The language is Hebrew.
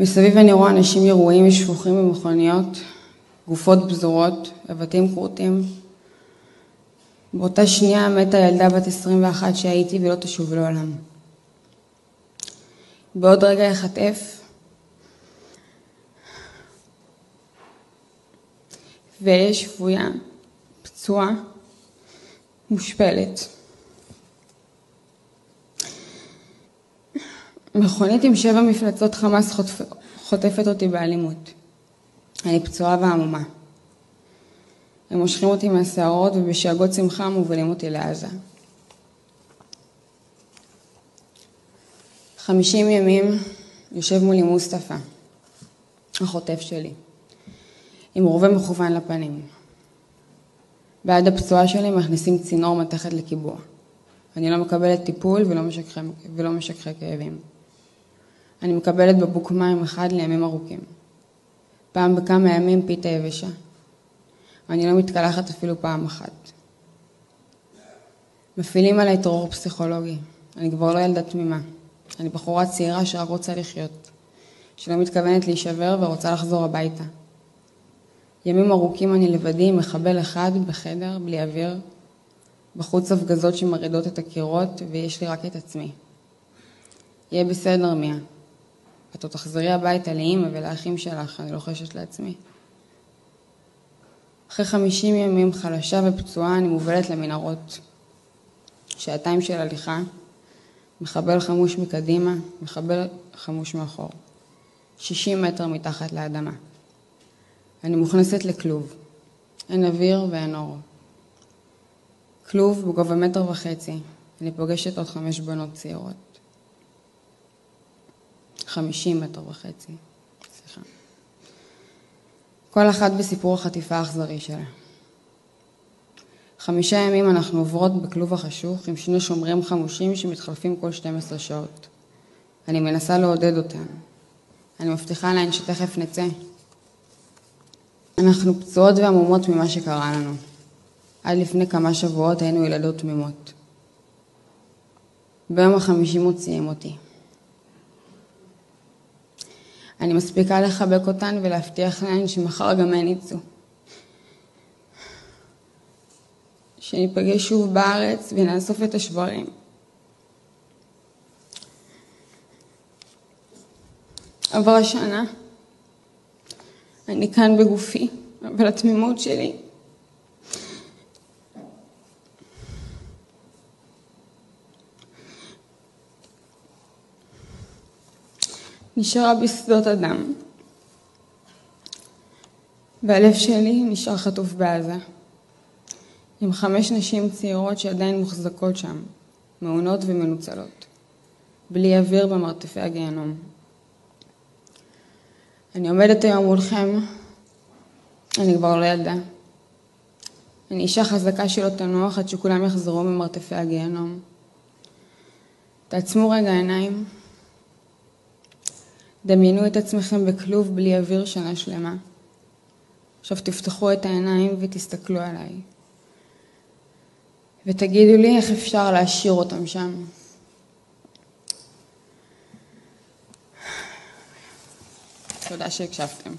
מסביב אני רואה אנשים ירועים ושפוכים במכוניות, גופות פזורות, לבתים כרותים. באותה שנייה מתה ילדה בת 21 שהייתי ולא תשוב לעולם. בעוד רגע יחטף ואהיה שבויה, פצועה, מושפלת. מכונית עם שבע מפלצות חמאס חוטפ... חוטפת אותי באלימות. אני פצועה ועמומה. הם מושכים אותי מהשערות ובשאגות שמחה מובילים אותי לעזה. חמישים ימים יושב מולי מוסטפא, החוטף שלי, עם רובה מכוון לפנים. בעד הפצועה שלי מכניסים צינור מתחת לקיבוע. אני לא מקבלת טיפול ולא משככי, ולא משככי כאבים. אני מקבלת בקבוק מים אחד לימים ארוכים. פעם בכמה ימים פיתה יבשה. אני לא מתקלחת אפילו פעם אחת. מפעילים עליי טרור פסיכולוגי. אני כבר לא ילדה תמימה. אני בחורה צעירה שרק רוצה לחיות. שלא מתכוונת להישבר ורוצה לחזור הביתה. ימים ארוכים אני לבדי עם מחבל אחד בחדר, בלי אוויר. בחוץ הפגזות שמרעידות את הקירות, ויש לי רק את עצמי. יהיה בסדר, מיה. את עוד תחזרי הביתה לאימא ולאחים שלך, אני לוחשת לעצמי. אחרי חמישים ימים חלשה ופצועה אני מובלת למנהרות. שעתיים של הליכה, מחבל חמוש מקדימה, מחבל חמוש מאחור. שישים מטר מתחת לאדמה. אני מוכנסת לכלוב. אין אוויר ואין אור. כלוב בגובה מטר וחצי. אני פוגשת עוד חמש בנות צעירות. חמישים מטר וחצי. סליחה. כל אחת בסיפור החטיפה האכזרי שלה. חמישה ימים אנחנו עוברות בכלוב החשוך עם שני שומרים חמושים שמתחלפים כל 12 שעות. אני מנסה לעודד אותן. אני מבטיחה להן שתכף נצא. אנחנו פצועות ועמומות ממה שקרה לנו. עד לפני כמה שבועות היינו ילדות תמימות. ביום החמישי מוציאים אותי. אני מספיקה לחבק אותן ולהבטיח להן שמחר גם הן יצאו. שניפגש שוב בארץ ונאסוף את השברים. עברה שנה, אני כאן בגופי, אבל התמימות שלי נשארה בשדות הדם. והלב שלי נשאר חטוף בעזה. עם חמש נשים צעירות שעדיין מוחזקות שם, מעונות ומנוצלות. בלי אוויר במרתפי הגיהנום. אני עומדת היום מולכם, אני כבר לא ילדה. אני אישה חזקה שלא תנוח עד שכולם יחזרו ממרתפי הגיהנום. תעצמו רגע עיניים. דמיינו את עצמכם בכלוב בלי אוויר שנה שלמה. עכשיו תפתחו את העיניים ותסתכלו עליי. ותגידו לי איך אפשר להשאיר אותם שם. תודה שהקשבתם.